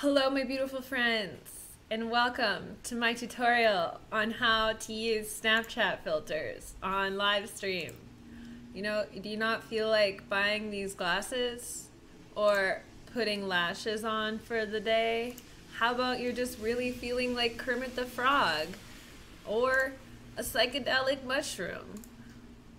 Hello my beautiful friends and welcome to my tutorial on how to use Snapchat filters on live stream. You know, do you not feel like buying these glasses or putting lashes on for the day? How about you're just really feeling like Kermit the Frog or a psychedelic mushroom?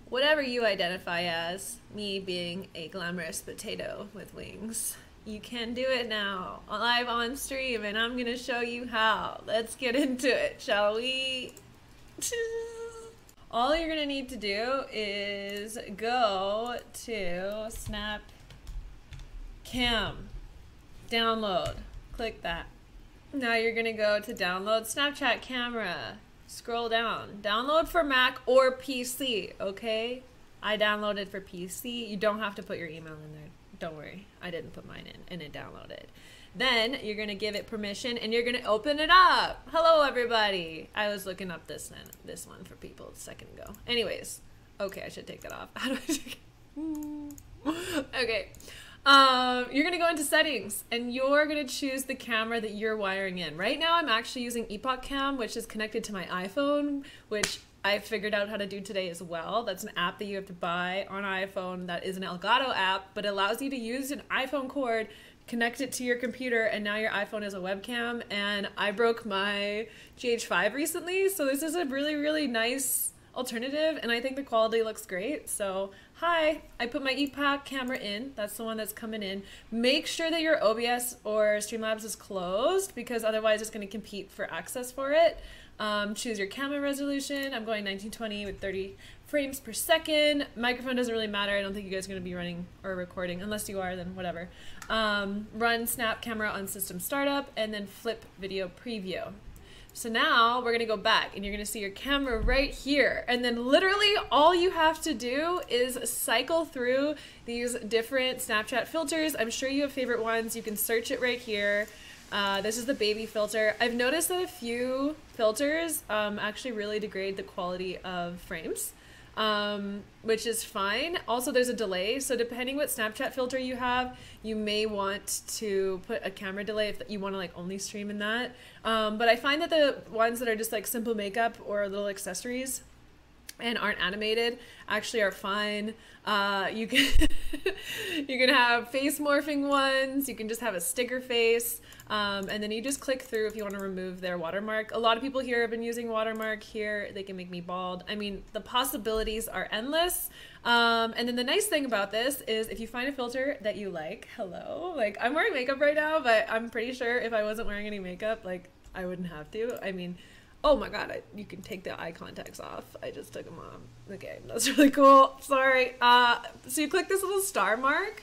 Whatever you identify as, me being a glamorous potato with wings. You can do it now, live on stream, and I'm gonna show you how. Let's get into it, shall we? All you're gonna need to do is go to Snap Cam, download, click that. Now you're gonna go to download Snapchat camera. Scroll down, download for Mac or PC, okay? I downloaded for PC. You don't have to put your email in there. Don't worry, I didn't put mine in and it downloaded. Then you're gonna give it permission and you're gonna open it up. Hello everybody. I was looking up this this one for people a second ago. Anyways, okay, I should take that off. How do I take it? okay. Um, you're gonna go into settings and you're gonna choose the camera that you're wiring in. Right now I'm actually using EpocCam, which is connected to my iPhone, which I figured out how to do today as well. That's an app that you have to buy on iPhone that is an Elgato app, but allows you to use an iPhone cord, connect it to your computer, and now your iPhone is a webcam. And I broke my GH5 recently, so this is a really, really nice alternative, and I think the quality looks great. So, hi, I put my Epoch camera in. That's the one that's coming in. Make sure that your OBS or Streamlabs is closed because otherwise it's going to compete for access for it. Um, choose your camera resolution. I'm going 1920 with 30 frames per second. Microphone doesn't really matter. I don't think you guys are going to be running or recording. Unless you are, then whatever. Um, run snap camera on system startup and then flip video preview. So now we're to go back and you're to see your camera right here. And then literally all you have to do is cycle through these different Snapchat filters. I'm sure you have favorite ones. You can search it right here. Uh, this is the baby filter. I've noticed that a few filters um, actually really degrade the quality of frames, um, which is fine. Also, there's a delay, so depending what Snapchat filter you have, you may want to put a camera delay if you want to like only stream in that. Um, but I find that the ones that are just like simple makeup or little accessories and aren't animated actually are fine. Uh, you can you can have face morphing ones. You can just have a sticker face, um, and then you just click through if you want to remove their watermark. A lot of people here have been using watermark here. They can make me bald. I mean, the possibilities are endless. Um, and then the nice thing about this is if you find a filter that you like, hello, like I'm wearing makeup right now, but I'm pretty sure if I wasn't wearing any makeup, like I wouldn't have to. I mean Oh my god, I, you can take the eye contacts off. I just took them off. Okay, that's really cool. Sorry. Uh, so you click this little star mark,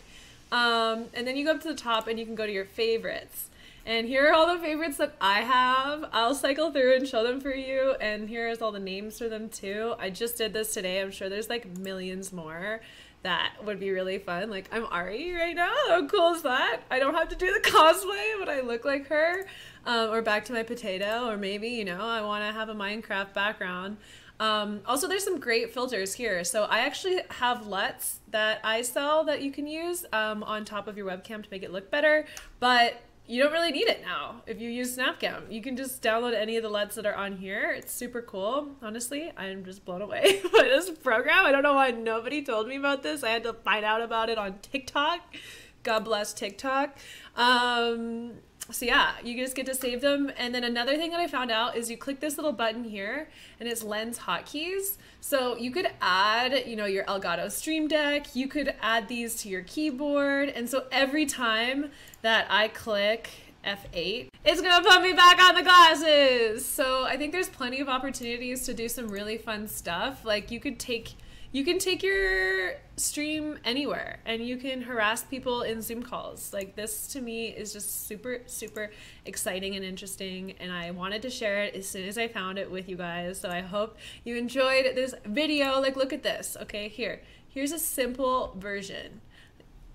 um, and then you go up to the top and you can go to your favorites. And here are all the favorites that I have. I'll cycle through and show them for you. And here's all the names for them too. I just did this today. I'm sure there's like millions more that would be really fun. Like I'm Ahri right now. How cool is that? I don't have to do the cosplay, but I look like her um, or back to my potato, or maybe, you know, I want to have a Minecraft background. Um, also, there's some great filters here. So I actually have LUTs that I sell that you can use um, on top of your webcam to make it look better, but you don't really need it now if you use Snapcam. You can just download any of the LUTs that are on here. It's super cool. Honestly, I'm just blown away by this program. I don't know why nobody told me about this. I had to find out about it on TikTok. God bless TikTok. Um, so yeah, you just get to save them. And then another thing that I found out is you click this little button here and it's lens hotkeys. So you could add, you know, your Elgato Stream Deck, you could add these to your keyboard. And so every time that I click F8, it's gonna put me back on the glasses. So I think there's plenty of opportunities to do some really fun stuff. Like you could take you can take your stream anywhere and you can harass people in Zoom calls. Like this to me is just super, super exciting and interesting. And I wanted to share it as soon as I found it with you guys. So I hope you enjoyed this video. Like, look at this. Okay, here. Here's a simple version.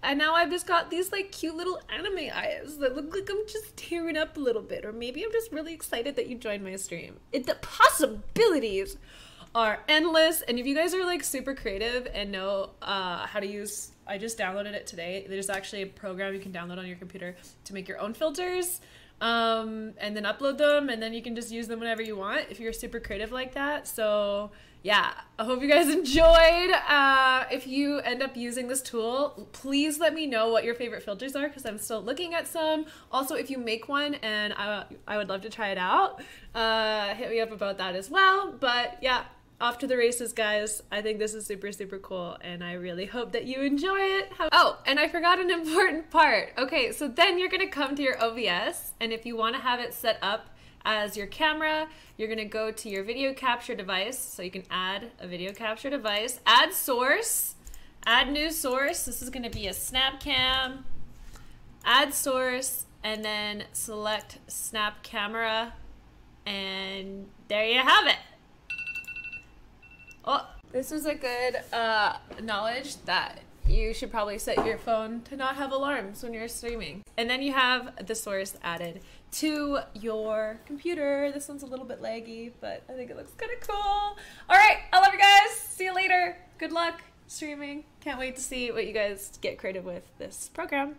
And now I've just got these like cute little anime eyes that look like I'm just tearing up a little bit. Or maybe I'm just really excited that you joined my stream. It, the possibilities are endless. And if you guys are like super creative and know uh, how to use I just downloaded it today. There's actually a program you can download on your computer to make your own filters um, and then upload them, and then you can just use them whenever you want if you're super creative like that. So, yeah, I hope you guys enjoyed. Uh, if you end up using this tool, please let me know what your favorite filters are because I'm still looking at some. Also, if you make one and I, I would love to try it out, uh, hit me up about that as well. But yeah, off to the races, guys. I think this is super, super cool, and I really hope that you enjoy it. Oh, and I forgot an important part. Okay, so then you're gonna come to your OBS, and if you wanna have it set up as your camera, you're gonna go to your video capture device, so you can add a video capture device, add source, add new source. This is gonna be a snap cam, add source, and then select snap camera, and there you have it. Well, this was a good uh, knowledge that you should probably set your phone to not have alarms when you're streaming. And then you have the source added to your computer. This one's a little bit laggy, but I think it looks kind of cool. All right, I love you guys. See you later. Good luck streaming. Can't wait to see what you guys get creative with this program.